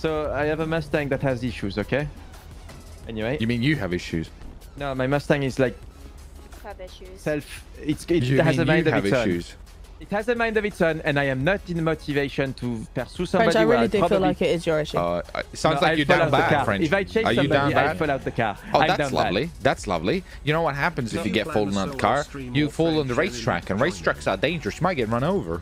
So I have a Mustang that has issues, okay? Anyway, You mean you have issues? no, my Mustang is like Have issues. self. It's, it You has a mind of its its own. It has a mind of its own, and I am not in motivation to pursue somebody. French, I really do probably... feel like it is your issue. Uh, it sounds No, like I you're down bad. French. If I chase Are you somebody, down I fall out the car. Oh, I'm that's lovely. bad. lovely. That's lovely. You know what happens if you get fallen out on the car? You fall on the racetrack, and racetracks are dangerous. You might get run over.